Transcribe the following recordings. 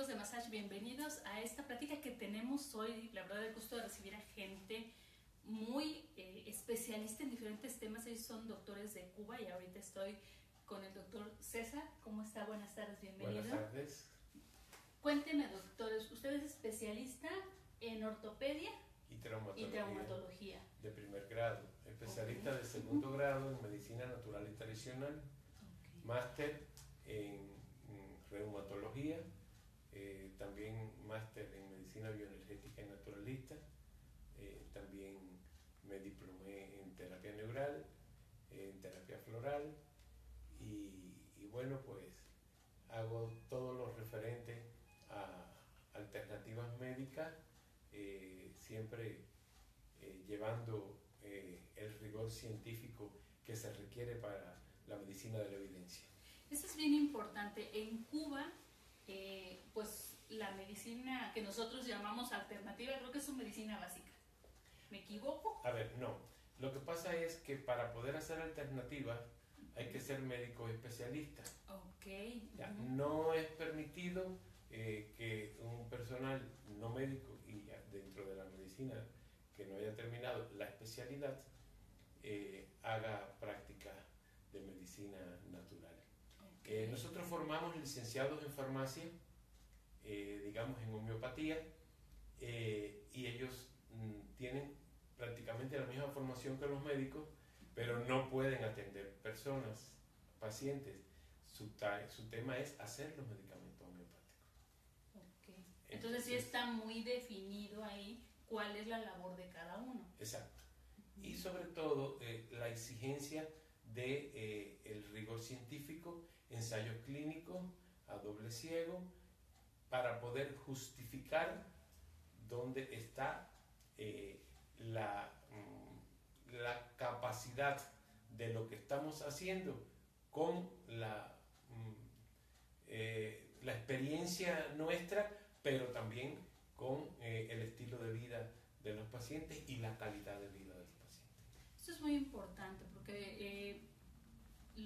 amigos de Massage, bienvenidos a esta plática que tenemos hoy. La verdad, el gusto de recibir a gente muy eh, especialista en diferentes temas. Ellos son doctores de Cuba y ahorita estoy con el doctor César. ¿Cómo está? Buenas tardes, bienvenido. Buenas tardes. Cuénteme, doctores, usted es especialista en ortopedia y traumatología, y traumatología. de primer grado, especialista de segundo grado en medicina natural y tradicional, Ok. máster en reumatología, eh, también máster en medicina bioenergética y naturalista, eh, también me diplomé en terapia neural, en terapia floral y, y bueno pues hago todo lo referente a alternativas médicas, eh, siempre eh, llevando eh, el rigor científico que se requiere para la medicina de la evidencia. Eso es bien importante. En Cuba, eh, pues la medicina que nosotros llamamos alternativa, creo que es su medicina básica. ¿Me equivoco? A ver, no. Lo que pasa es que para poder hacer alternativas hay que ser médico especialista. Ok. Ya. No es permitido eh, que un personal no médico y ya dentro de la medicina que no haya terminado la especialidad eh, haga práctica de medicina. Eh, nosotros formamos licenciados en farmacia, eh, digamos en homeopatía, eh, y ellos mm, tienen prácticamente la misma formación que los médicos, pero no pueden atender personas, pacientes. Su, su tema es hacer los medicamentos homeopáticos. Ok. Entonces sí está muy definido ahí cuál es la labor de cada uno. Exacto. Y sobre todo eh, la exigencia de eh, el rigor científico, ensayos clínicos a doble ciego, para poder justificar dónde está eh, la, mm, la capacidad de lo que estamos haciendo con la, mm, eh, la experiencia nuestra, pero también con eh, el estilo de vida de los pacientes y la calidad de vida de los pacientes. Esto es muy importante porque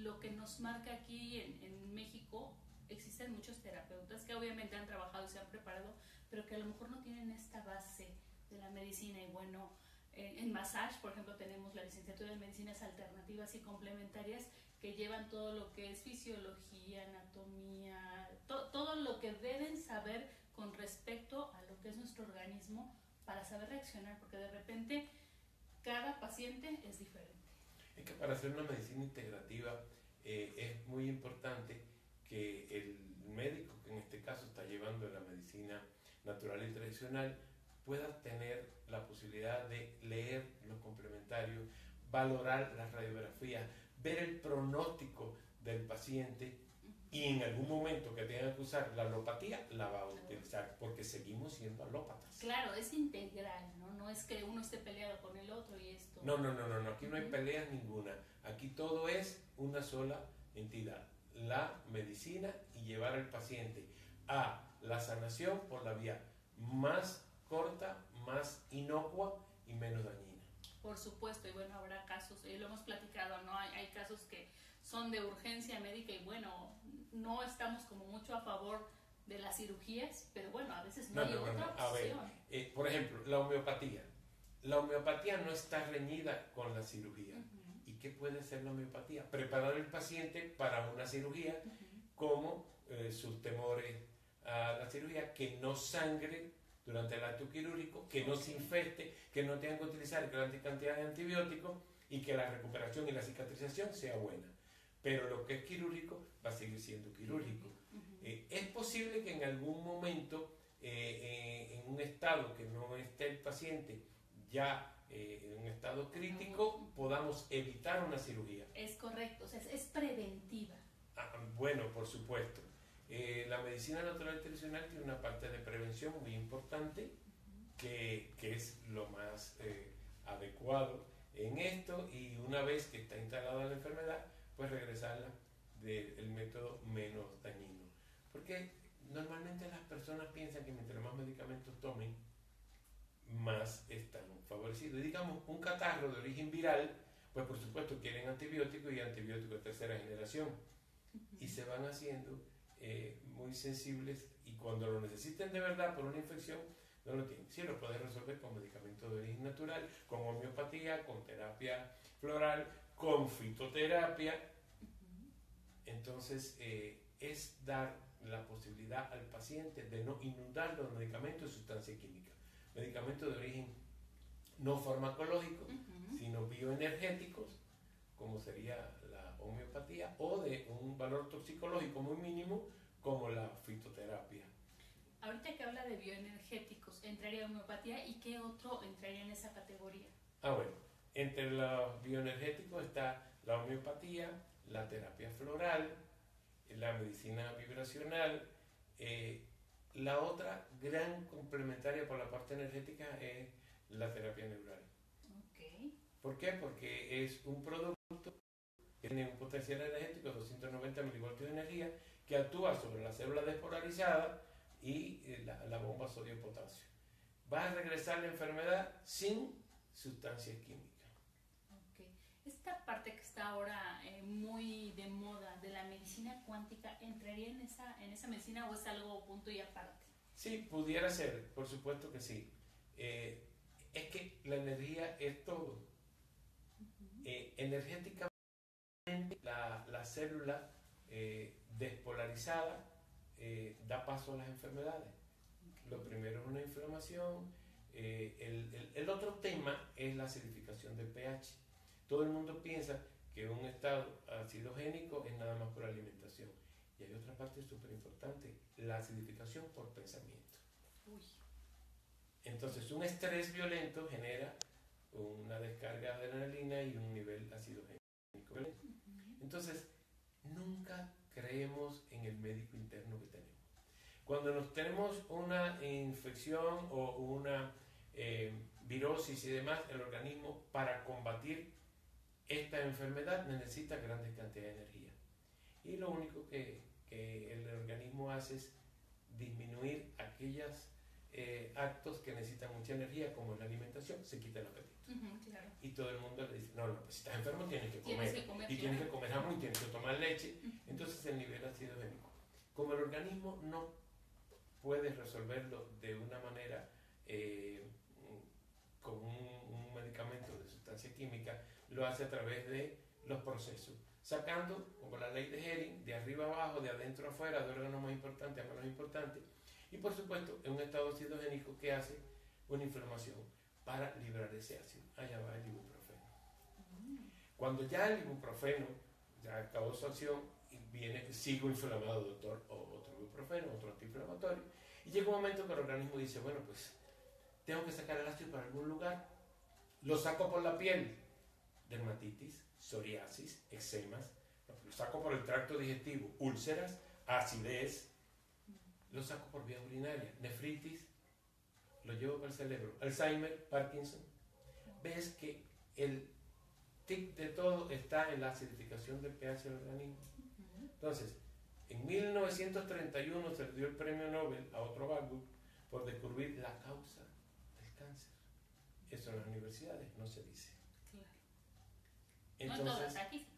lo que nos marca aquí en, México, existen muchos terapeutas que obviamente han trabajado y se han preparado, pero que a lo mejor no tienen esta base de la medicina. Y bueno, en, en Massage, por ejemplo, tenemos la licenciatura en medicinas alternativas y complementarias que llevan todo lo que es fisiología, anatomía, to- todo lo que deben saber con respecto a lo que es nuestro organismo para saber reaccionar, porque de repente cada paciente es diferente. Es que para hacer una medicina integrativa eh, es muy importante que el médico, que en este caso está llevando la medicina natural y tradicional, pueda tener la posibilidad de leer los complementarios, valorar las radiografías, ver el pronóstico del paciente y en algún momento que tenga que usar la alopatía, la va a utilizar porque seguimos siendo alópatas. Claro, es integral, ¿no? No es que uno esté peleado con el otro y esto. No, no, no, no, no, aquí no hay Ujú. peleas ninguna. Aquí todo es una sola entidad, la medicina y llevar al paciente a la sanación por la vía más corta, más inocua y menos dañina. Por supuesto, y bueno, habrá casos, y lo hemos platicado, ¿no? Hay, hay casos que son de urgencia médica y bueno, no estamos como mucho a favor de las cirugías, pero bueno, a veces no, No, hay no, otra no. A ver, opción. eh, por ejemplo, la homeopatía. La homeopatía no está reñida con la cirugía. ¿Y qué puede hacer la homeopatía? Preparar al paciente para una cirugía como eh, sus temores a la cirugía, que no sangre durante el acto quirúrgico, que no se infeste, que no tengan que utilizar gran cantidad de antibióticos y que la recuperación y la cicatrización sea buena. Pero lo que es quirúrgico va a seguir siendo quirúrgico. Eh, es posible que en algún momento, eh, eh, en un estado que no esté el paciente ya eh, en un estado crítico, podamos evitar una cirugía. Es correcto, o sea, es, es preventiva. Ah, bueno, por supuesto. Eh, la medicina natural tradicional tiene una parte de prevención muy importante, que, que es lo más eh, adecuado en esto, y una vez que está instalada la enfermedad, pues regresarla del método menos dañino. Porque normalmente las personas piensan que mientras más medicamentos tomen, más están favorecidos. Y digamos, un catarro de origen viral, pues por supuesto quieren antibióticos y antibióticos de tercera generación y se van haciendo eh, muy sensibles y cuando lo necesiten de verdad por una infección, no lo tienen. Sí, lo pueden resolver con medicamentos de origen natural, con homeopatía, con terapia floral, con fitoterapia. Entonces, eh, es dar la posibilidad al paciente de no inundar los medicamentos de sustancia química. Medicamentos de origen no farmacológico, sino bioenergéticos, como sería la homeopatía, o de un valor toxicológico muy mínimo, como la fitoterapia. Ahorita que habla de bioenergéticos, ¿entraría homeopatía y qué otro entraría en esa categoría? Ah, bueno, entre los bioenergéticos está la homeopatía, la terapia floral, la medicina vibracional. Eh, la otra gran complementaria por la parte energética es la terapia neural. Okay. ¿Por qué? Porque es un producto que tiene un potencial energético de 290 milivoltios de energía que actúa sobre la célula despolarizada y eh, la, bomba sodio-potasio. Va a regresar la enfermedad sin sustancias químicas. Okay. Esta parte que está ahora eh, muy de moda de la medicina cuántica, ¿entraría en esa, en esa medicina o es algo punto y aparte? Sí, pudiera ser, por supuesto que sí. Eh, es que la energía es todo. energéticamente, la, la célula despolarizada eh, da paso a las enfermedades. Lo primero es una inflamación. Eh, el, el, otro tema es la acidificación del pH. Todo el mundo piensa que un estado acidogénico es nada más por alimentación. Y hay otra parte súper importante, la acidificación por pensamiento. Entonces, un estrés violento genera una descarga de adrenalina y un nivel acidogénico. Entonces, nunca creemos en el médico interno que tenemos. Cuando nos tenemos una infección o una eh, virosis y demás, el organismo para combatir esta enfermedad necesita grandes cantidades de energía. Y lo único que, que el organismo hace es disminuir aquellos eh, actos que necesitan mucha energía, como la alimentación, se quita el apetito. Y todo el mundo le dice, no, no, pues si estás enfermo tienes que comer. y tienes que comer jamón tienes que tomar leche. Entonces el nivel acidogénico. Como el organismo no puede resolverlo de una manera eh, con un, medicamento de sustancia química, lo hace a través de los procesos. Sacando, como la ley de Hering, de arriba abajo, de adentro afuera, de órgano más importante a menos importante. Y por supuesto, en un estado acidogénico que hace una inflamación para librar ese ácido. Allá va el ibuprofeno. Cuando ya el ibuprofeno ya acabó su acción, y viene, sigo inflamado, doctor, o otro ibuprofeno, otro antiinflamatorio, y llega un momento que el organismo dice, bueno, pues tengo que sacar el ácido para algún lugar, lo saco por la piel, dermatitis, psoriasis, eczemas, lo saco por el tracto digestivo, úlceras, acidez, lo saco por vía urinaria, nefritis, lo llevo para el cerebro. Alzheimer, Parkinson. Ves que el tic de todo está en la acidificación del pH del organismo. Entonces, en 1931 se le dio el premio Nobel a otro Barbuk por descubrir la causa del cáncer. Eso en las universidades no se dice. Entonces, aquí.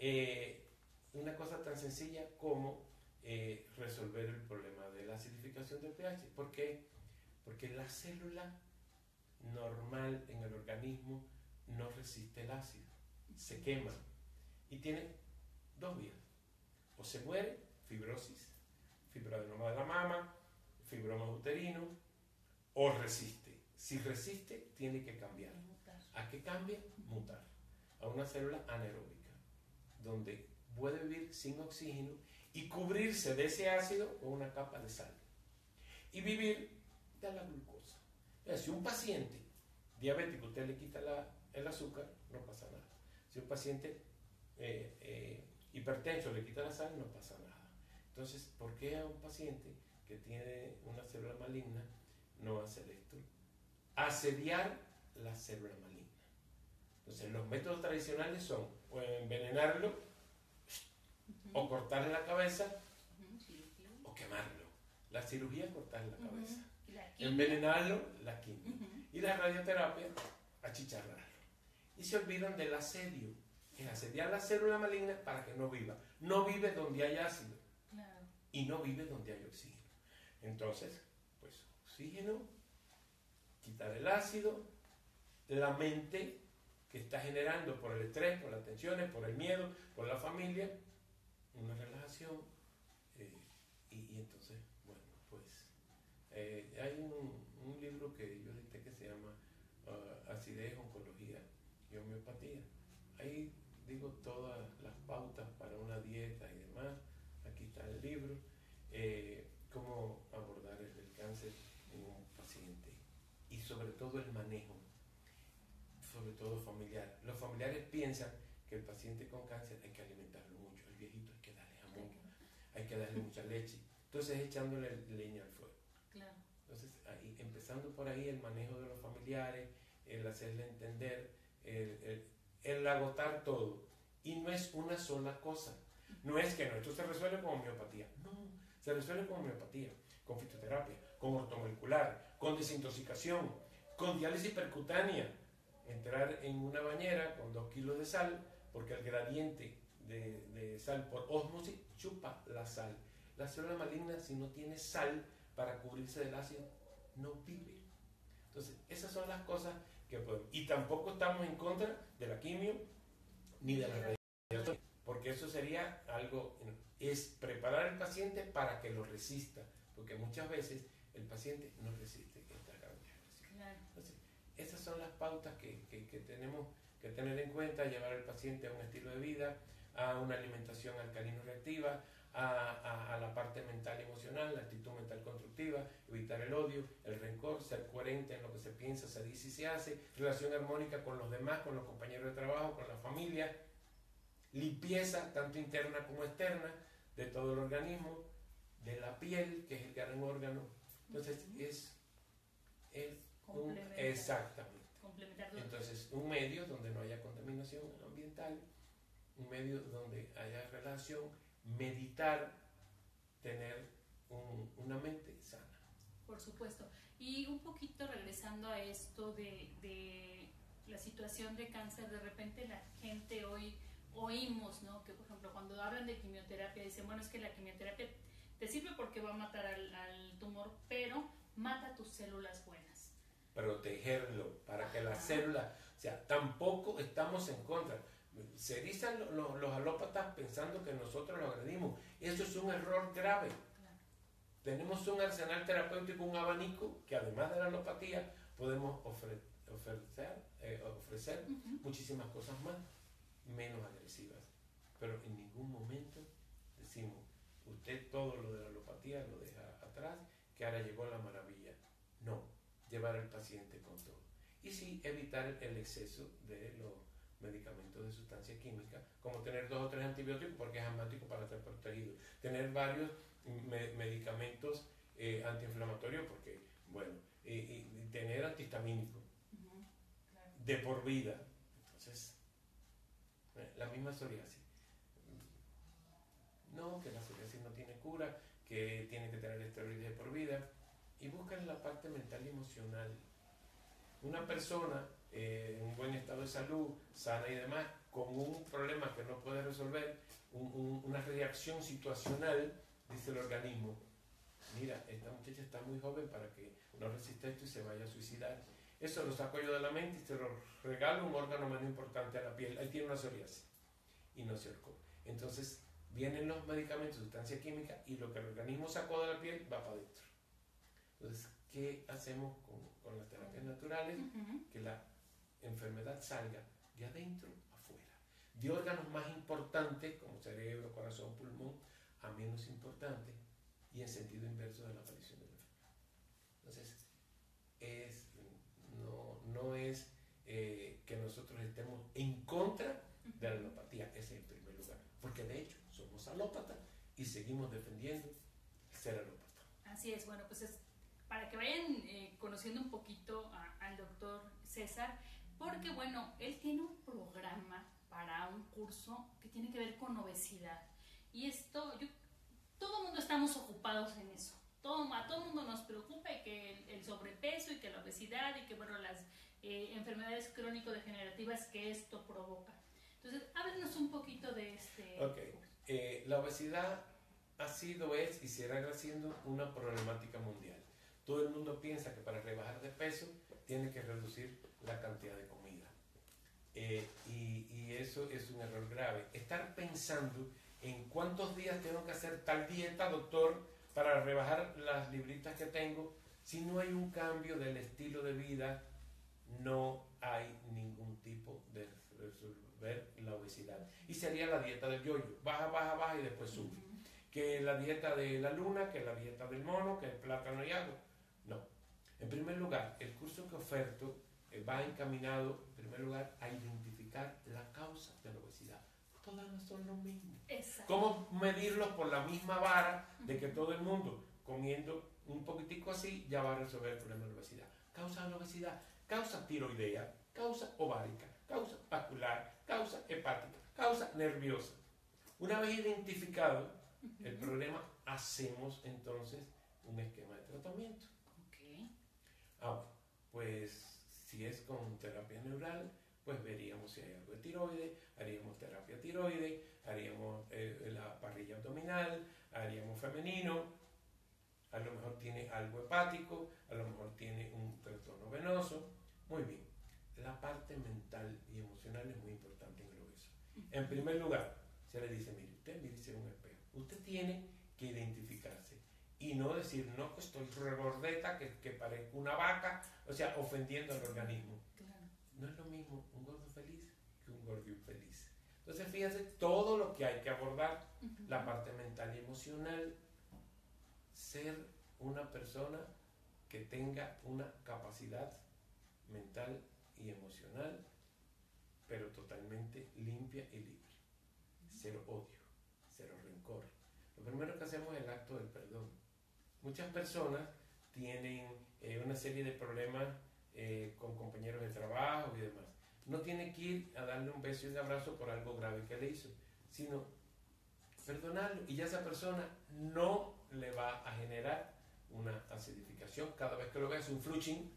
Eh, una cosa tan sencilla como eh, resolver el problema de la acidificación del pH. ¿Por qué? Porque la célula normal en el organismo no resiste el ácido, se quema y tiene dos vías. O se muere, fibrosis, fibroadenoma de la mama, fibroma uterino, o resiste. Si resiste, tiene que cambiar. ¿A qué cambia? Mutar. A una célula anaeróbica, donde puede vivir sin oxígeno y cubrirse de ese ácido con una capa de sal. Y vivir de la glucosa. si un paciente diabético usted le quita el azúcar, no pasa nada. Si un paciente eh, eh, hipertenso le quita la sal, no pasa nada. Entonces, ¿por qué a un paciente que tiene una célula maligna no hacer esto? Asediar la célula maligna. Entonces, los métodos tradicionales son o envenenarlo o cortarle la cabeza o quemarlo. La cirugía es cortarle la cabeza. Envenenarlo, la quimio. Y la radioterapia, achicharrarlo. Y se olvidan del asedio, que es asediar la célula maligna para que no viva. No vive donde hay ácido. y no vive donde hay oxígeno. Entonces, pues oxígeno, quitar el ácido, la mente que está generando por el estrés, por las tensiones, por el miedo, por la familia, una relajación. Eh, y, entonces, bueno, pues eh, hay un, libro que yo dije que se llama uh, Acidez, Oncología y Homeopatía. Ahí digo todas las pautas para una dieta y demás. Aquí está el libro. Eh, cómo abordar el, cáncer en un paciente y sobre todo el manejo, sobre todo familiar. Los familiares piensan que el paciente con cáncer hay que alimentarlo mucho, el viejito hay que darle jamón, hay que darle mucha leche. Entonces echándole leña al fuego. Entonces, ahí, empezando por ahí el manejo de los familiares, el hacerle entender, el, el agotar todo. Y no es una sola cosa. No es que no, esto se resuelve con homeopatía. No, se resuelve con homeopatía, con fitoterapia, con ortomolecular, con desintoxicación, con diálisis percutánea. Entrar en una bañera con dos kilos de sal, porque el gradiente de, de sal por osmosis chupa la sal. La célula maligna, si no tiene sal para cubrirse del ácido, no vive. Entonces, esas son las cosas que podemos. Y tampoco estamos en contra de la quimio ni de la radiación, porque eso sería algo, es preparar al paciente para que lo resista, porque muchas veces el paciente no resiste esta Entonces, esas son las pautas que, que, que tenemos que tener en cuenta, llevar al paciente a un estilo de vida, a una alimentación alcalino reactiva, a, a, la parte mental y emocional, la actitud mental constructiva, evitar el odio, el rencor, ser coherente en lo que se piensa, se dice y se hace, relación armónica con los demás, con los compañeros de trabajo, con la familia, limpieza tanto interna como externa de todo el organismo, de la piel, que es el gran órgano. Entonces es, es exactamente. Entonces un medio donde no haya contaminación ambiental, un medio donde haya relación meditar, tener una mente sana. Por supuesto. Y un poquito regresando a esto de, de, la situación de cáncer, de repente la gente hoy oímos, ¿no? Que por ejemplo cuando hablan de quimioterapia dicen, bueno, es que la quimioterapia te sirve porque va a matar al, al tumor, pero mata tus células buenas. Protegerlo para que las células, o sea, tampoco estamos en contra se dicen los alópatas pensando que nosotros lo agredimos. Eso es un error grave. Tenemos un arsenal terapéutico, un abanico, que además de la alopatía podemos ofrecer, eh, ofrecer muchísimas cosas más, menos agresivas. Pero en ningún momento decimos, usted todo lo de la alopatía lo deja atrás, que ahora llegó la maravilla. No, llevar al paciente con todo. Y sí, evitar el exceso de los medicamentos de sustancia química, como tener dos o tres antibióticos porque es asmático para estar protegido, tener varios medicamentos eh, antiinflamatorios porque, bueno, y, tener antihistamínico de por vida. Entonces, eh, la misma psoriasis. No, que la psoriasis no tiene cura, que tiene que tener esteroides de por vida. Y buscan la parte mental y emocional. Una persona eh, en un buen estado de salud, sana y demás, con un problema que no puede resolver, una reacción situacional, dice el organismo, mira, esta muchacha está muy joven para que no resista esto y se vaya a suicidar. Eso lo saco yo de la mente y se lo regalo un órgano menos importante a la piel. Ahí tiene una psoriasis y no se ahorcó. Entonces vienen los medicamentos, sustancia química y lo que el organismo sacó de la piel va para adentro. Entonces, ¿qué hacemos con, con las terapias naturales? Que la enfermedad salga de adentro afuera. De órganos más importantes, como cerebro, corazón, pulmón, a menos importantes y en sentido inverso de la aparición de la enfermedad. Entonces, es, no, no es eh, que nosotros estemos en contra de la alopatía, ese en primer lugar, porque de hecho somos alópatas y seguimos defendiendo ser alópata. Así es, bueno, pues es para que vayan eh, conociendo un poquito al doctor César, porque bueno, él tiene un programa para un curso que tiene que ver con obesidad. Y esto, yo, todo el mundo estamos ocupados en eso. Todo, a todo el mundo nos preocupa que el, sobrepeso y que la obesidad y que bueno, las eh, enfermedades crónico-degenerativas que esto provoca. Entonces, háblenos un poquito de este. Ok, eh, la obesidad ha sido, es y será siendo una problemática mundial. Todo el mundo piensa que para rebajar de peso tiene que reducir la cantidad de comida. Eh, y, y, eso es un error grave. Estar pensando en cuántos días tengo que hacer tal dieta, doctor, para rebajar las libritas que tengo, si no hay un cambio del estilo de vida, no hay ningún tipo de resolver la obesidad. Y sería la dieta del yoyo, baja, baja, baja y después sube. Que la dieta de la luna, que la dieta del mono, que el plátano y agua. No. En primer lugar, el curso que oferto eh, va encaminado, en primer lugar, a identificar la causa de la obesidad. Todas no son lo mismo. ¿Cómo medirlos por la misma vara de que todo el mundo comiendo un poquitico así ya va a resolver el problema de la obesidad? Causa de la obesidad, causa tiroidea, causa ovárica, causa vascular, causa hepática, causa nerviosa. Una vez identificado el problema, hacemos entonces un esquema de tratamiento. Ahora, pues si es con terapia neural, pues veríamos si hay algo de tiroides, haríamos terapia tiroide, haríamos eh, la parrilla abdominal, haríamos femenino, a lo mejor tiene algo hepático, a lo mejor tiene un trastorno venoso. Muy bien, la parte mental y emocional es muy importante en el obeso. En primer lugar, se le dice, mire, usted mire un espejo. Usted tiene que identificarse y no decir, no, que estoy regordeta, que, que parezco una vaca, o sea, ofendiendo al organismo. No es lo mismo un gordo feliz que un gordo infeliz. Entonces, fíjense todo lo que hay que abordar, la parte mental y emocional, ser una persona que tenga una capacidad mental y emocional, pero totalmente limpia y libre. Cero odio, cero rencor. Lo primero que hacemos es el acto del perdón. Muchas personas tienen eh, una serie de problemas eh, con compañeros de trabajo y demás. No tiene que ir a darle un beso y un abrazo por algo grave que le hizo, sino perdonarlo y ya esa persona no le va a generar una acidificación cada vez que lo veas un fluching.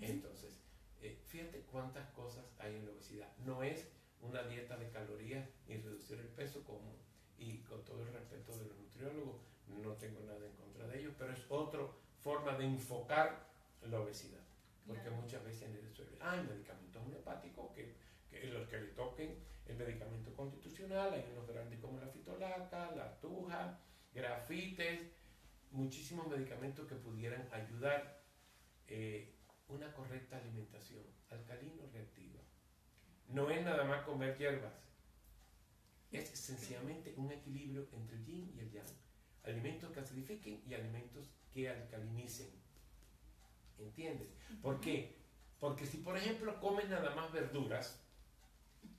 Entonces, eh, fíjate cuántas cosas hay en la obesidad. No es una dieta de calorías ni reducir el peso como, y con todo el respeto de los nutriólogos, no tengo nada en contra de ellos, pero es otra forma de enfocar la obesidad. Porque muchas veces en el suelo hay medicamentos homeopáticos que, que, los que le toquen el medicamento constitucional, hay unos grandes como la fitolaca, la tuja, grafites, muchísimos medicamentos que pudieran ayudar eh, una correcta alimentación, alcalino reactiva. No es nada más comer hierbas, es sencillamente un equilibrio entre el yin y el yang. Alimentos que acidifiquen y alimentos que alcalinicen. ¿Entiendes? ¿Por qué? Porque si por ejemplo comen nada más verduras,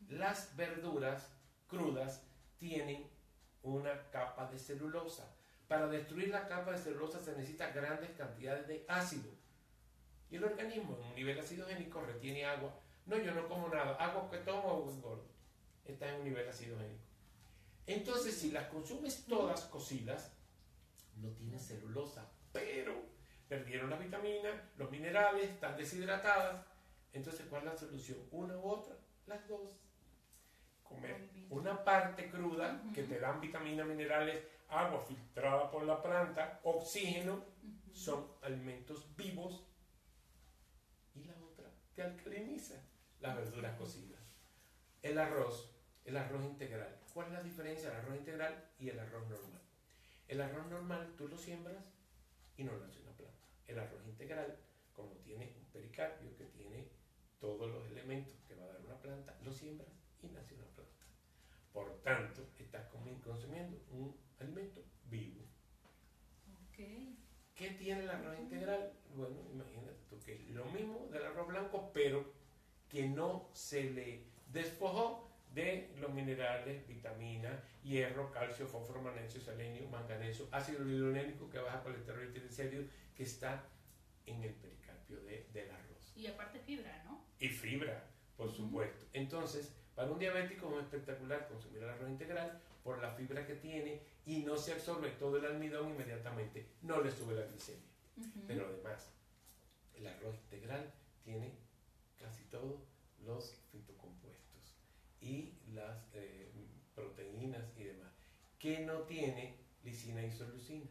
las verduras crudas tienen una capa de celulosa. Para destruir la capa de celulosa se necesitan grandes cantidades de ácido. Y el organismo en un nivel acidogénico retiene agua. No, yo no como nada. Agua que tomo, agua gordo. Está en un nivel acidogénico. Entonces, si las consumes todas cocidas, no tienen celulosa, pero perdieron las vitaminas, los minerales, están deshidratadas. Entonces, ¿cuál es la solución? ¿Una u otra? Las dos. Comer una parte cruda que te dan vitaminas, minerales, agua filtrada por la planta, oxígeno, son alimentos vivos. Y la otra te alcaliniza, las verduras cocidas. El arroz, el arroz integral. ¿Cuál es la diferencia del arroz integral y el arroz normal? El arroz normal tú lo siembras y no nace una planta. El arroz integral, como tiene un pericarpio que tiene todos los elementos que va a dar una planta, lo siembras y nace una planta. Por tanto, estás consumiendo un alimento vivo. ¿Qué tiene el arroz integral? Bueno, imagínate tú que es lo mismo del arroz blanco, pero que no se le despojó de los minerales, vitaminas, hierro, calcio, fósforo, magnesio, selenio, manganeso, ácido hidronénico que baja colesterol y triglicéridos que está en el pericarpio del arroz. Y aparte fibra, ¿no? Y fibra, por supuesto. Entonces, para un diabético es espectacular consumir el arroz integral por la fibra que tiene y no se absorbe todo el almidón inmediatamente, no le sube la glicemia. Pero además, el arroz integral tiene casi todos los y las eh, proteínas y demás, que no tiene lisina y isoleucina.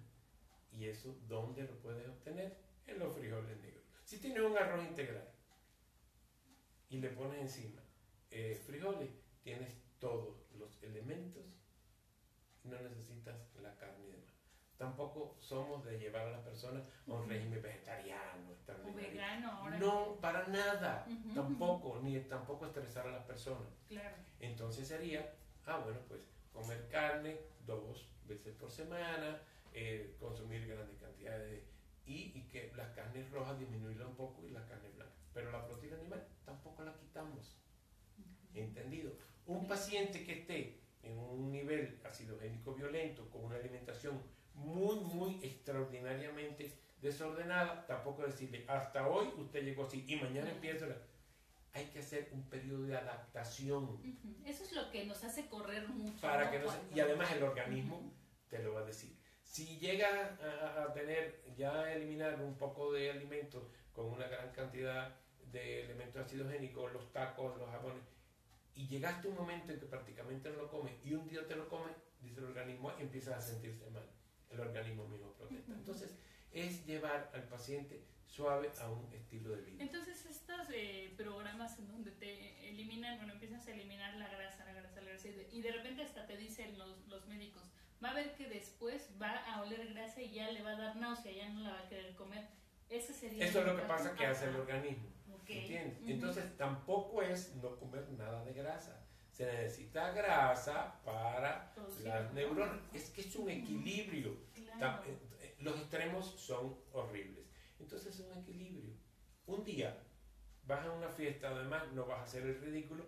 ¿Y eso dónde lo puedes obtener? En los frijoles negros. Si tienes un arroz integral y le pones encima eh, frijoles, tienes todos los elementos no necesitas la carne y demás. Tampoco somos de llevar a las personas a un régimen vegetariano, o vegano ahora. No, para nada, tampoco, ni tampoco estresar a las personas. Claro. Entonces sería, ah, bueno, pues comer carne dos veces por semana, eh, consumir grandes cantidades de, y, y, que las carnes rojas disminuirla un poco y la carne blanca. Pero la proteína animal tampoco la quitamos. ¿Entendido? Un paciente que esté en un nivel acidogénico violento, con una alimentación muy, muy extraordinariamente desordenada, tampoco decirle, hasta hoy usted llegó así y mañana empieza Hay que hacer un periodo de adaptación. Eso es lo que nos hace correr mucho. Para que Y además el organismo te lo va a decir. Si llega a, tener, ya eliminar un poco de alimento con una gran cantidad de elementos acidogénicos, los tacos, los jabones, y llegaste a un momento en que prácticamente no lo comes y un día te lo comes, dice el organismo, y empiezas a sentirse mal. El organismo mismo protesta. Entonces, es llevar al paciente suave a un estilo de vida. Entonces, estos eh, programas en donde te eliminan, bueno, empiezas a eliminar la grasa, la grasa, la grasa, y de, repente hasta te dicen los, los médicos, va a ver que después va a oler grasa y ya le va a dar náusea, ya no la va a querer comer. Ese sería Eso es lo que pasa que hace el organismo. ¿Entiendes? Entonces tampoco es no comer nada de grasa. Se necesita grasa para las neuronas. Es que es un equilibrio. Eh, eh, los extremos son horribles. Entonces es un equilibrio. Un día vas a una fiesta, además no vas a hacer el ridículo,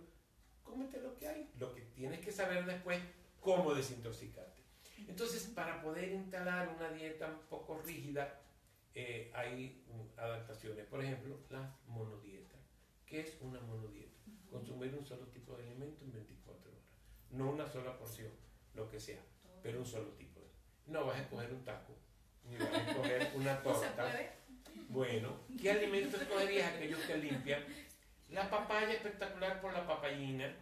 cómete lo que hay. Lo que tienes que saber después, cómo desintoxicarte. Entonces, para poder instalar una dieta un poco rígida, eh, hay adaptaciones. Por ejemplo, la monodieta. ¿Qué es una monodieta? Consumir un solo tipo de alimento en 24 horas. No una sola porción, lo que sea, pero un solo tipo. No vas a escoger un taco, ni vas a escoger una torta. Bueno, ¿qué alimentos escogerías aquellos que limpian? La papaya espectacular por la papayina,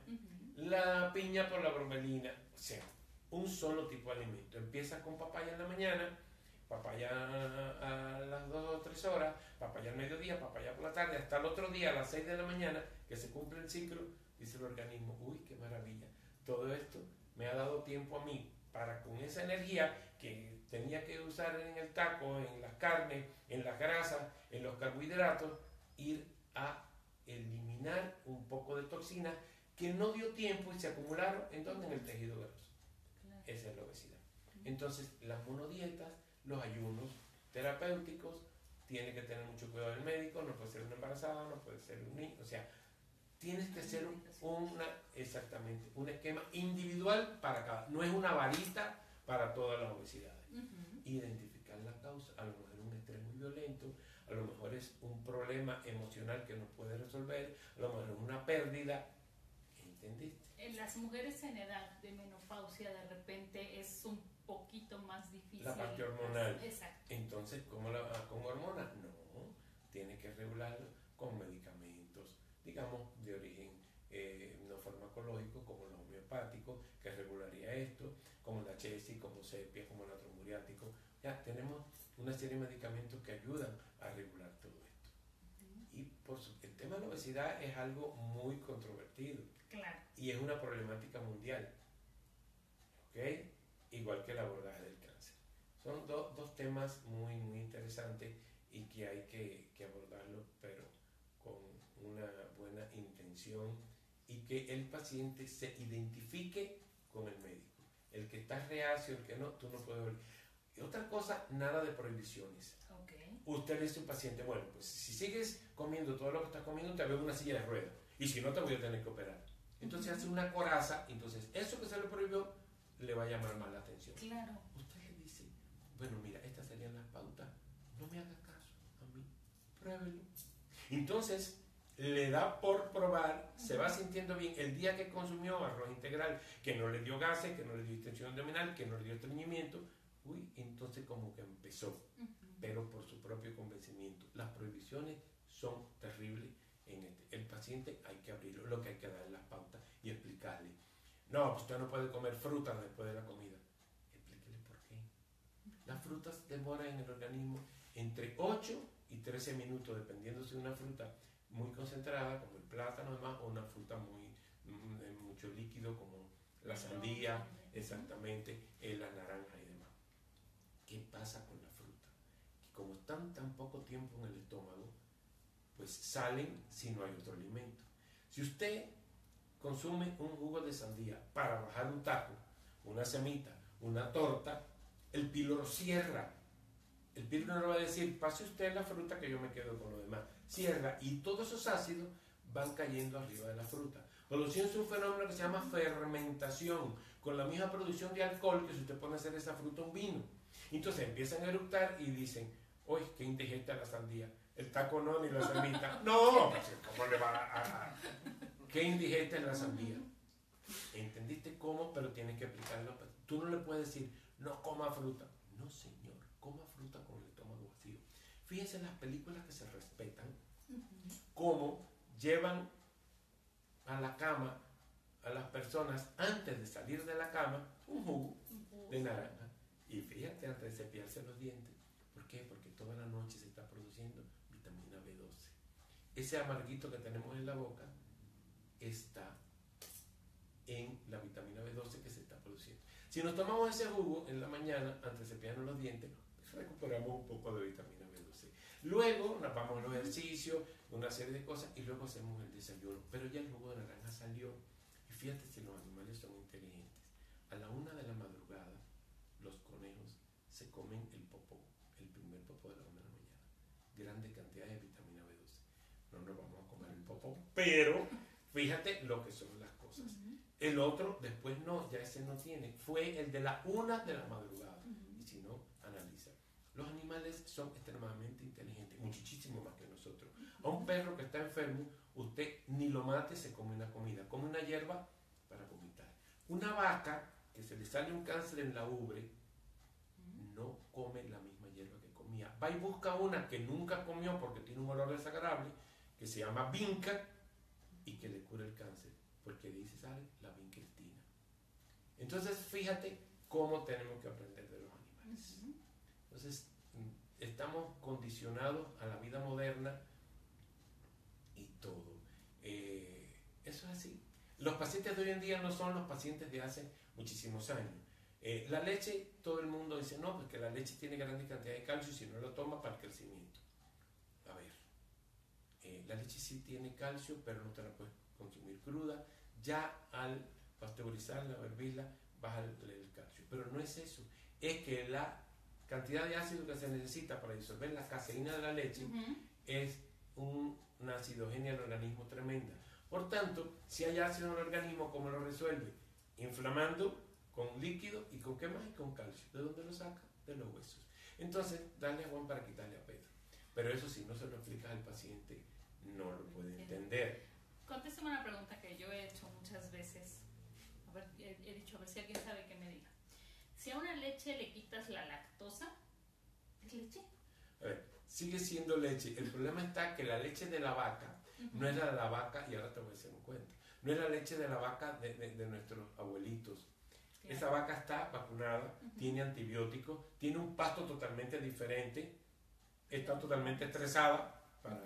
la piña por la bromelina. O sea, un solo tipo de alimento. Empieza con papaya en la mañana, papaya a las 2 o 3 horas, papaya al mediodía, papaya por la tarde, hasta el otro día a las 6 de la mañana, que se cumple el ciclo, dice el organismo, uy, qué maravilla, todo esto me ha dado tiempo a mí para con esa energía que tenía que usar en el taco, en las carnes, en las grasas, en los carbohidratos, ir a eliminar un poco de toxinas que no dio tiempo y se acumularon en donde en el tejido graso. Esa es la obesidad. Entonces, las monodietas los ayunos terapéuticos, tiene que tener mucho cuidado el médico, no puede ser una embarazada, no puede ser un niño, o sea, tienes que hacer una, exactamente, un esquema individual para cada, no es una varita para todas las obesidades. Identificar la causa, a lo mejor es un estrés muy violento, a lo mejor es un problema emocional que no puede resolver, a lo mejor es una pérdida, ¿entendiste? En las mujeres en edad de menopausia de repente es un poquito más difícil. La parte hormonal. Exacto. Entonces, ¿cómo la con hormonas? No, tiene que regularlo con medicamentos, digamos, de origen eh, como los homeopáticos, que regularía esto, como la chesi, como sepia, como el atromuriático. Ya tenemos una serie de medicamentos que ayudan a regular todo esto. Y por el tema de la obesidad es algo muy controvertido. Claro. Y es una problemática mundial. ¿Ok? igual que el abordaje del cáncer. Son dos temas muy, muy interesantes y que hay que, que abordarlo, pero con una buena intención que el paciente se identifique con el médico. El que está reacio, el que no, tú no puedes ver. Y otra cosa, nada de prohibiciones. Usted le dice paciente, bueno, pues si sigues comiendo todo lo que estás comiendo, te veo una silla de ruedas. Y si no, te voy a tener que operar. Entonces hace una coraza, entonces eso que se le prohibió le va a llamar más la atención. Claro. Usted le dice, bueno, mira, estas serían las pautas, no me haga caso a mí, pruébelo. Entonces, le da por probar, se va sintiendo bien el día que consumió arroz integral, que no le dio gases, que no le dio distensión abdominal, que no le dio estreñimiento, uy, entonces como que empezó, pero por su propio convencimiento. Las prohibiciones son terribles en este. El paciente hay que abrirlo, lo que hay que dar las pautas y explicarle no, pues usted no puede comer fruta después de la comida. Explíquele por qué. frutas demoran en el organismo entre 8 y 13 minutos, dependiendo si una fruta muy concentrada, como el plátano además, o una fruta muy mm, mucho líquido, como la sandía, exactamente, la naranja y demás. ¿Qué pasa con la fruta? Que como están tan poco tiempo en el estómago, pues salen si no hay otro alimento. Si usted consume un jugo de sandía para bajar un taco, una semita, una torta, el píloro cierra. El píloro no va a decir, pase usted la fruta que yo me quedo con lo demás. Cierra y todos esos ácidos van cayendo arriba de la fruta. Producción es un fenómeno que se llama fermentación, con la misma producción de alcohol que si usted pone a hacer esa fruta un vino. Entonces empiezan a eructar y dicen, uy, qué indigesta la sandía. El taco no, ni la semita. no, ¿cómo le va a...? Qué indigesta es la sandía. ¿Entendiste cómo? Pero tienes que aplicarlo. Tú no le puedes decir, no coma fruta. No, señor, coma fruta con el estómago vacío. Fíjense en las películas que se respetan, cómo llevan a la cama a las personas antes de salir de la cama un jugo de naranja. Y fíjate, antes de cepillarse los dientes. ¿Por qué? Porque toda la noche se está produciendo vitamina B12. Ese amarguito que tenemos en la boca está en la vitamina B12 que se está produciendo. Si nos tomamos ese jugo en la mañana, antes de cepillarnos los dientes, recuperamos un poco de vitamina B12. Luego nos vamos a los ejercicios, una serie de cosas, y luego hacemos el desayuno. Pero ya el jugo de naranja salió. Y fíjate si los animales son inteligentes. A la una de la madrugada, los conejos se comen el popó, el primer popó de la una de la mañana. Grande cantidad de vitamina B12. No nos vamos a comer el popó, pero fíjate lo que son las cosas. El otro, después no, ya ese no tiene. Fue el de la una de la madrugada. Y si no, analiza. Los animales son extremadamente inteligentes, muchísimo más que nosotros. A un perro que está enfermo, usted ni lo mate, se come una comida, come una hierba para vomitar. Una vaca que se le sale un cáncer en la ubre, no come la misma hierba que comía. Va y busca una que nunca comió porque tiene un olor desagradable, que se llama vinca y que le cura el cáncer porque se sale la vincristina. Entonces, fíjate cómo tenemos que aprender. Entonces, estamos condicionados a la vida moderna y todo. Eh, eso es así. Los pacientes de hoy en día no son los pacientes de hace muchísimos años. Eh, la leche, todo el mundo dice, no, porque la leche tiene grande cantidad de calcio y si no lo toma para el crecimiento. A ver, eh, la leche sí tiene calcio, pero no te la puedes consumir cruda ya al pasteurizarla, hervirla, baja el, calcio. Pero no es eso, es que la cantidad de ácido que se necesita para disolver la caseína de la leche es una acidogenia del organismo tremenda. Por tanto, si hay ácido en el organismo, ¿cómo lo resuelve? Inflamando con líquido y con qué más y con calcio. ¿De dónde lo saca? De los huesos. Entonces, dale a Juan para quitarle a Pedro. Pero eso si no se lo explicas al paciente, no lo puede entender. Contéstame una pregunta que yo he hecho muchas veces. A ver, he, dicho, a ver si alguien sabe que me diga. Si a una leche le quitas la lactosa, ¿es leche? A ver, sigue siendo leche. El problema está que la leche de la vaca no es la de la vaca, y ahora te voy a hacer un cuento, no es la leche de la vaca de, nuestros abuelitos. Esa vaca está vacunada, tiene antibióticos, tiene un pasto totalmente diferente, está totalmente estresada. Para...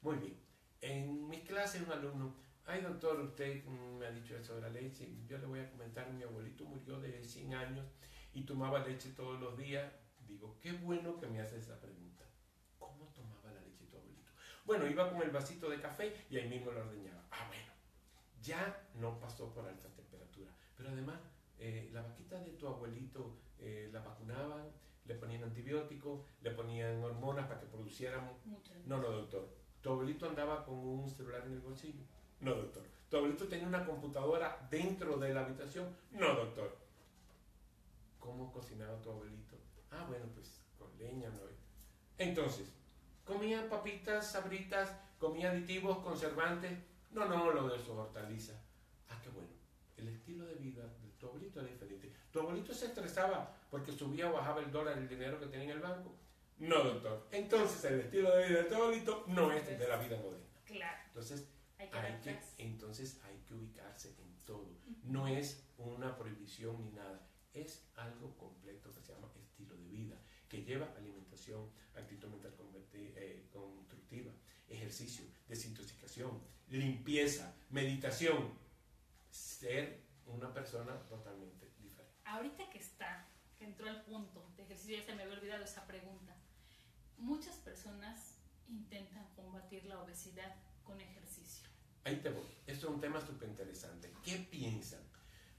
Muy bien. En mi clase un alumno, ay doctor, usted me ha dicho eso de la leche, yo le voy a comentar, mi abuelito murió de 100 años y tomaba leche todos los días. Digo, qué bueno que me hace esa pregunta. ¿Cómo tomaba la leche tu abuelito? Bueno, iba con el vasito de café y ahí mismo lo ordeñaba. Ah, bueno, ya no pasó por alta temperatura. Pero además, eh, la vaquita de tu abuelito eh, la vacunaban, le ponían antibióticos, le ponían hormonas para que producieran... No, no, doctor ¿Tu abuelito andaba con un celular en el bolsillo? No, doctor. ¿Tu abuelito tenía una computadora dentro de la habitación? No, doctor. ¿Cómo cocinaba tu abuelito? Ah, bueno, pues con leña, ¿no? Entonces, ¿comía papitas, sabritas, comía aditivos, conservantes? No, no, lo de sus hortalizas. Ah, qué bueno. El estilo de vida de tu abuelito era diferente. ¿Tu abuelito se estresaba porque subía o bajaba el dólar, el dinero que tenía en el banco? No, doctor. Entonces el estilo de vida de todo no es de la vida moderna. Claro. Entonces hay que, entonces hay que ubicarse en todo. No es una prohibición ni nada. Es algo completo que se llama estilo de vida. lleva alimentación, actitud mental eh, constructiva, ejercicio, desintoxicación, limpieza, meditación, ser una persona totalmente diferente. Ahorita que está, que entró al punto de ejercicio, ya se me había olvidado esa pregunta. Muchas personas intentan combatir la obesidad con ejercicio. Ahí te voy. Esto es un tema súper interesante. ¿Qué piensan?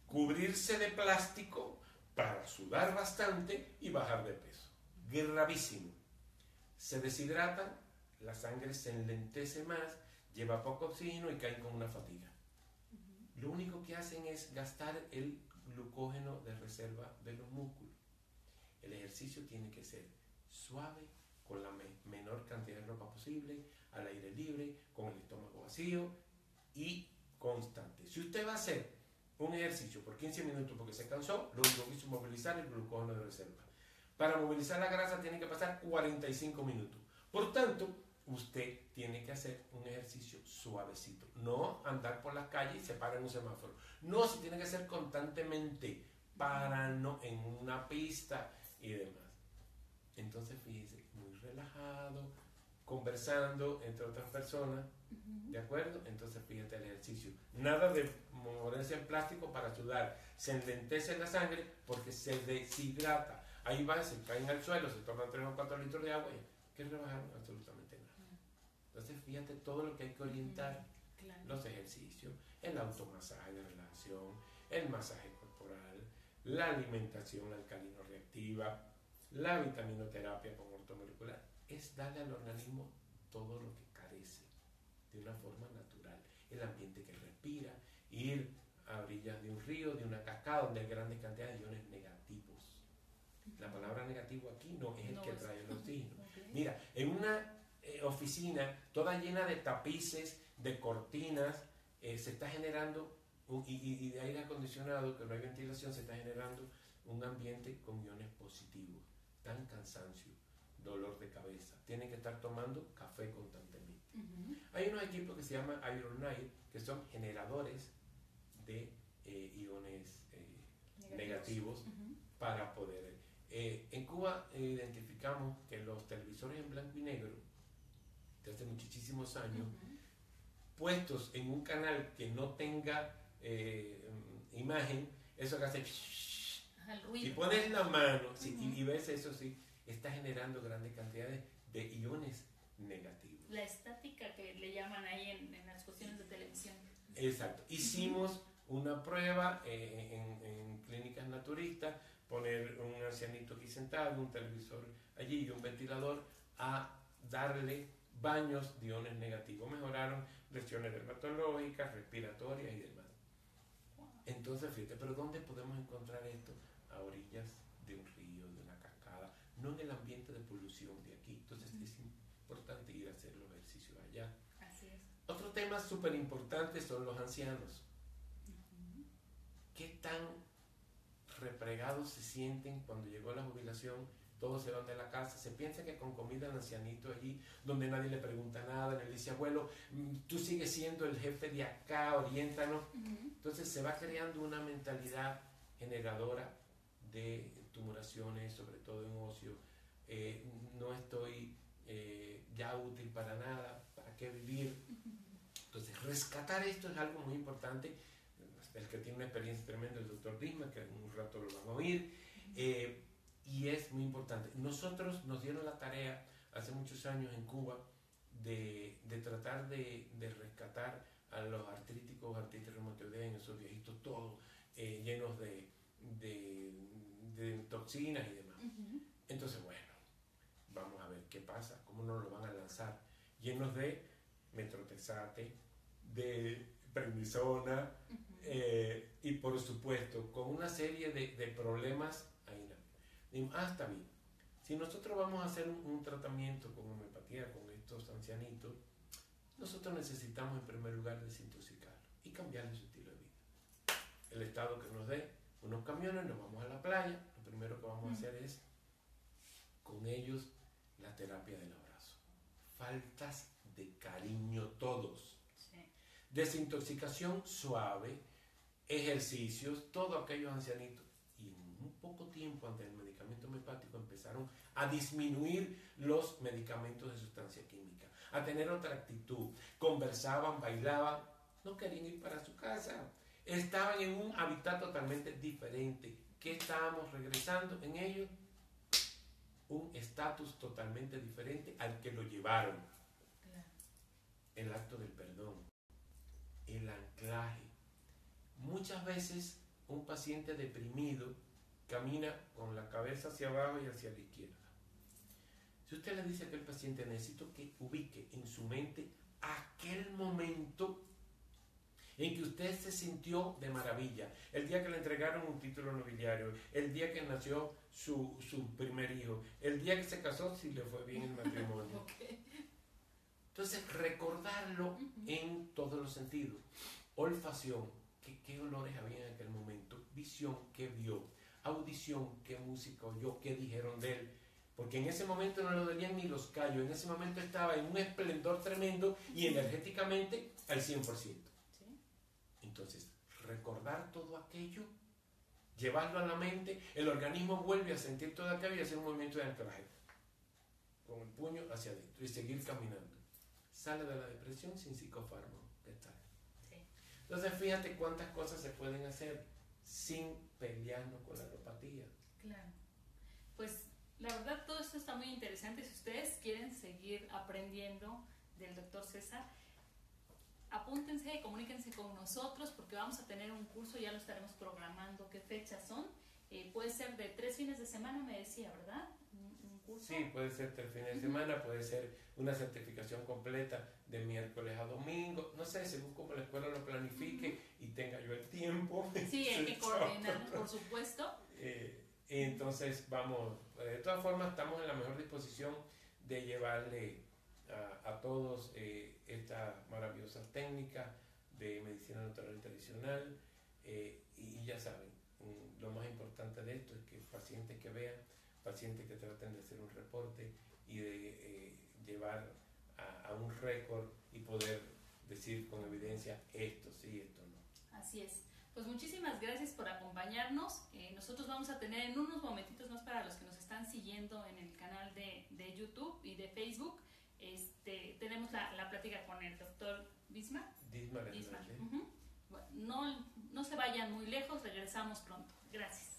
Cubrirse de plástico para sudar bastante y bajar de peso. Gravísimo. Se deshidratan, la sangre se enlentece más, lleva poco oxígeno y caen con una fatiga. Lo único que hacen es gastar el glucógeno de reserva de los músculos. El ejercicio tiene que ser suave, con la menor cantidad de ropa posible, al aire libre, con el estómago vacío y constante. Si usted va a hacer un ejercicio por 15 minutos porque se cansó, lo único que hizo movilizar el glucógeno de reserva. Para movilizar la grasa tiene que pasar 45 minutos. Por tanto, usted tiene que hacer un ejercicio suavecito. No andar por las calles y se para en un semáforo. No, se tiene que hacer constantemente para no en una pista y demás. Entonces, fíjese, muy relajado, conversando entre otras personas, ¿de acuerdo? Entonces, fíjate el ejercicio. Nada de moverse en plástico para sudar. Se enlentece la sangre porque se deshidrata. Ahí va, se caen al suelo, se toman 3 o 4 litros de agua y ¿qué rebajaron? Absolutamente nada. Entonces, fíjate todo lo que hay que orientar. Los ejercicios, el automasaje de relación, el masaje corporal, la alimentación alcalino reactiva, la vitaminoterapia con ortomolecular es darle al organismo todo lo que carece de una forma natural. El ambiente que respira, ir a orillas de un río, de una cascada donde hay grandes cantidades de iones negativos. La palabra negativo aquí no es el que trae el oxígeno. Mira, en una eh, oficina toda llena de tapices, de cortinas, eh, se está generando, y, y de aire acondicionado, que no hay ventilación, se está generando un ambiente con iones positivos dan cansancio, dolor de cabeza. Tienen que estar tomando café constantemente. Hay unos equipos que se llaman Ironite, que son generadores de eh, iones eh, negativos, para poder... Eh, en Cuba identificamos que los televisores en blanco y negro, desde muchísimos años, puestos en un canal que no tenga imagen, eso que hace y pones la mano y, ves eso, sí, está generando grandes cantidades de iones negativos. La estática que le llaman ahí en, las cuestiones de televisión. Exacto. Hicimos una prueba eh, en, en, clínicas naturistas, poner un ancianito aquí sentado, un televisor allí y un ventilador, a darle baños de iones negativos. Mejoraron lesiones dermatológicas, respiratorias y demás. Entonces, fíjate, pero ¿dónde podemos encontrar esto? a orillas de un río, de una cascada, no en el ambiente de polución de aquí. Entonces es importante ir a hacer los ejercicios allá. Así es. Otro tema súper importante son los ancianos. ¿Qué tan repregados se sienten cuando llegó la jubilación? Todos se van de la casa, se piensa que con comida el ancianito allí, donde nadie le pregunta nada, le dice, abuelo, mm, tú sigues siendo el jefe de acá, oriéntanos. Entonces se va creando una mentalidad generadora de tumoraciones, sobre todo en ocio, eh, no estoy eh, ya útil para nada, ¿para qué vivir? Entonces, rescatar esto es algo muy importante. El que tiene una experiencia tremenda el doctor Disma, que en un rato lo van a oír, eh, y es muy importante. Nosotros nos dieron la tarea hace muchos años en Cuba de, de tratar de, de, rescatar a los artríticos, artritis reumatoideos, esos viejitos todos llenos de, de de toxinas y demás. Entonces, bueno, vamos a ver qué pasa, cómo nos lo van a lanzar. Llenos de metrotexate, de prednisona eh, y por supuesto con una serie de, problemas ahí. Ah, está bien. Si nosotros vamos a hacer un, tratamiento con homeopatía con estos ancianitos, nosotros necesitamos en primer lugar desintoxicarlo y cambiarle su estilo de vida. El estado que nos dé unos camiones, nos vamos a la playa, primero que vamos a hacer es con ellos la terapia del abrazo. Faltas de cariño todos. Desintoxicación suave, ejercicios, todos aquellos ancianitos. Y un poco tiempo ante el medicamento homeopático empezaron a disminuir los medicamentos de sustancia química, a tener otra actitud, conversaban, bailaban, no querían ir para su casa, estaban en un hábitat totalmente diferente. ¿Qué estábamos regresando en ellos? Un estatus totalmente diferente al que lo llevaron. El acto del perdón, el anclaje. Muchas veces un paciente deprimido camina con la cabeza hacia abajo y hacia la izquierda. Si usted le dice a aquel paciente, necesito que ubique en su mente aquel momento en que usted se sintió de maravilla, el día que le entregaron un título nobiliario, el día que nació su, primer hijo, el día que se casó si le fue bien el matrimonio. Entonces, recordarlo en todos los sentidos. Olfacción, ¿qué, olores había en aquel momento? Visión, ¿qué vio? Audición, ¿qué música oyó? ¿Qué dijeron de él? Porque en ese momento no lo dolían ni los callos, en ese momento estaba en un esplendor tremendo y energéticamente al 100%. Entonces, recordar todo aquello, llevarlo a la mente, el organismo vuelve a sentir todo aquello y hacer un movimiento de anclaje. Con el puño hacia adentro y seguir caminando. Sale de la depresión sin psicofármaco. Entonces, fíjate cuántas cosas se pueden hacer sin pelearnos con la neuropatía. Claro. Pues la verdad todo esto está muy interesante. Si ustedes quieren seguir aprendiendo del doctor César, apúntense, comuníquense con nosotros porque vamos a tener un curso, ya lo estaremos programando, qué fechas son. Eh, puede ser de tres fines de semana, me decía, ¿verdad? Un, curso. Sí, puede ser tres fines de semana, puede ser una certificación completa de miércoles a domingo, no sé, según como la escuela lo planifique y tenga yo el tiempo. Sí, hay que coordinarnos, por supuesto. Eh, entonces, vamos, de todas formas, estamos en la mejor disposición de llevarle a, todos eh, esta maravillosa técnica de medicina natural y tradicional. Eh, y, ya saben, mm, lo más importante de esto es que pacientes que vean, pacientes que traten de hacer un reporte y de eh, llevar a, a un récord y poder decir con evidencia esto sí, esto no. Así es. Pues muchísimas gracias por acompañarnos. Eh, nosotros vamos a tener en unos momentitos más para los que nos están siguiendo en el canal de, de YouTube y de Facebook este, tenemos la, la plática con el doctor Bismarck. Bismarck. no, no se vayan muy lejos, regresamos pronto. Gracias.